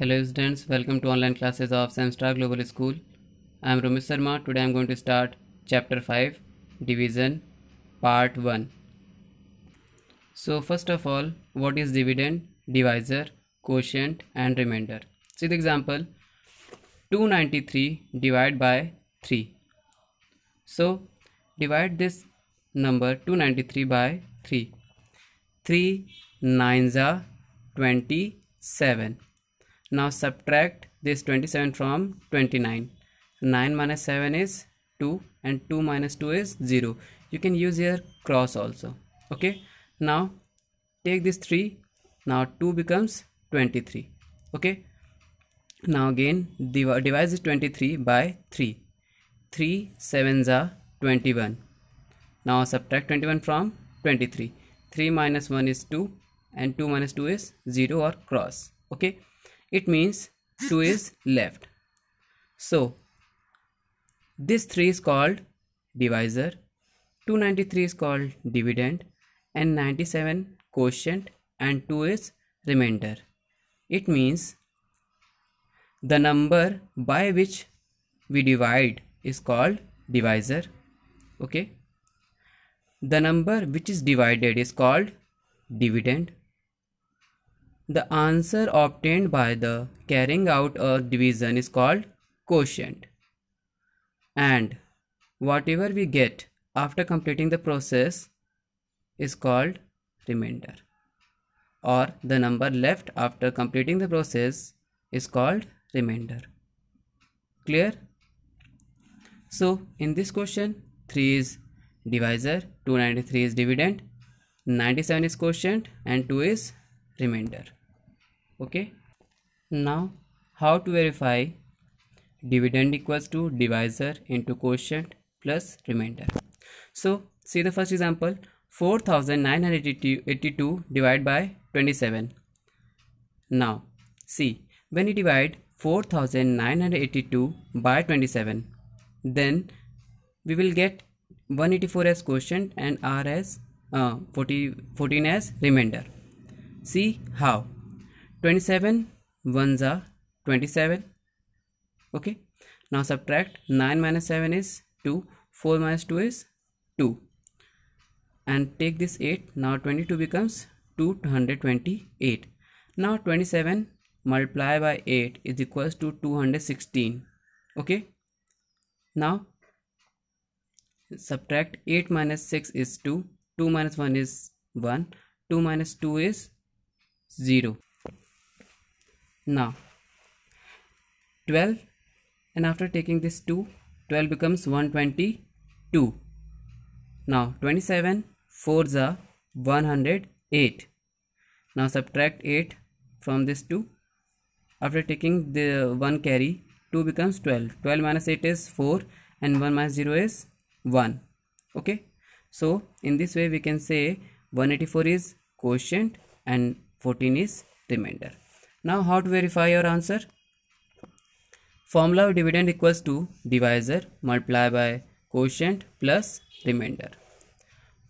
Hello students, welcome to online classes of Semstar Global School. I am Romesh Sharma. Today I am going to start chapter 5 division part 1. So first of all, what is dividend, divisor, quotient and remainder? See the example 293 divided by 3. So divide this number 293 by 3. 3 nines are 27 now subtract this 27 from 29 9 minus 7 is 2 and 2 minus 2 is 0 you can use here cross also. Okay? Now take this 3 now 2 becomes 23 okay? Now again div divide this 23 by 3 3 sevens are 21 now subtract 21 from 23 3 minus 1 is 2 and 2 minus 2 is 0 or cross. Okay it means 2 is left. So this 3 is called divisor 293 is called dividend and 97 quotient and 2 is remainder. It means the number by which we divide is called divisor okay? The number which is divided is called dividend the answer obtained by the carrying out a division is called quotient. And whatever we get after completing the process is called remainder. Or the number left after completing the process is called remainder. Clear? So in this question 3 is divisor, 293 is dividend, 97 is quotient and 2 is remainder okay. Now how to verify dividend equals to divisor into quotient plus remainder? So see the first example. 4982 divided by 27 now see when you divide 4982 by 27 then we will get 184 as quotient and r as uh, 40, 14 as remainder. See how 27 ones are 27 okay. Now subtract 9 minus 7 is 2 4 minus 2 is 2 and take this 8 now 22 becomes 228 now 27 multiply by 8 is equals to 216 okay. Now subtract 8 minus 6 is 2 2 minus 1 is 1 2 minus 2 is 0 now 12 and after taking this 2 12 becomes 122 now 27 4s are 108 now subtract 8 from this 2 after taking the 1 carry 2 becomes 12 12 minus 8 is 4 and 1 minus 0 is 1 okay? So in this way we can say 184 is quotient and 14 is remainder now how to verify your answer? Formula of dividend equals to divisor multiplied by quotient plus remainder.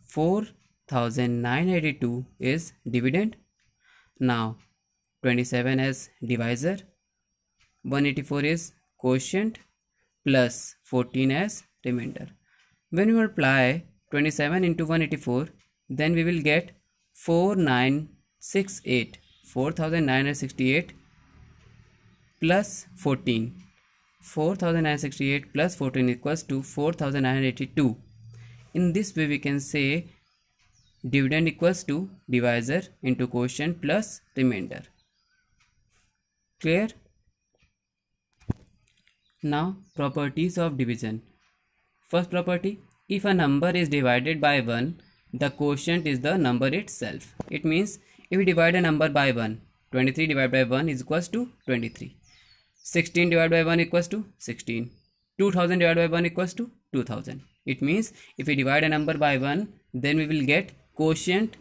4982 is dividend. Now 27 as divisor. 184 is quotient plus 14 as remainder. When we multiply 27 into 184 then we will get 4968 4968 plus 14 4968 plus 14 equals to 4982 in this way we can say dividend equals to divisor into quotient plus remainder. Clear? Now properties of division. First property if a number is divided by 1 the quotient is the number itself. It means if we divide a number by 1, 23 divided by 1 is equals to 23. 16 divided by 1 equals to 16. 2000 divided by 1 equals to 2000. It means if we divide a number by 1, then we will get quotient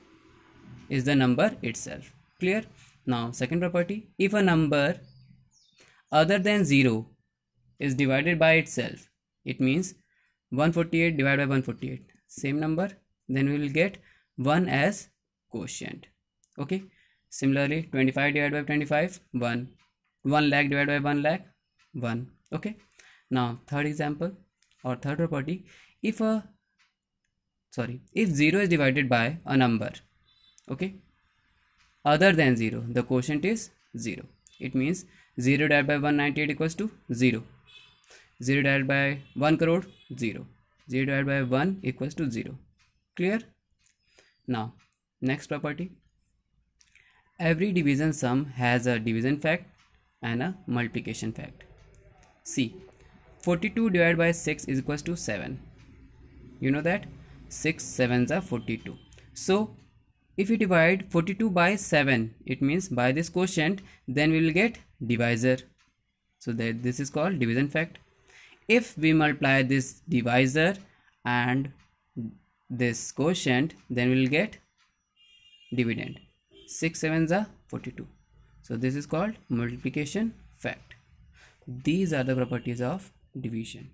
is the number itself. Clear? Now, second property, if a number other than 0 is divided by itself, it means 148 divided by 148, same number, then we will get 1 as quotient okay. Similarly 25 divided by 25 1 1 lakh divided by 1 lakh 1 okay. Now third example or third property if a sorry if 0 is divided by a number okay other than 0 the quotient is 0 it means 0 divided by 198 equals to 0 0 divided by 1 crore 0 0 divided by 1 equals to 0 clear? Now next property every division sum has a division fact and a multiplication fact. See 42 divided by 6 is equals to 7 you know that? 6 7s are 42 so if we divide 42 by 7 it means by this quotient then we will get divisor. So that this is called division fact. If we multiply this divisor and this quotient then we will get dividend 6 7s are 42 so this is called multiplication fact. These are the properties of division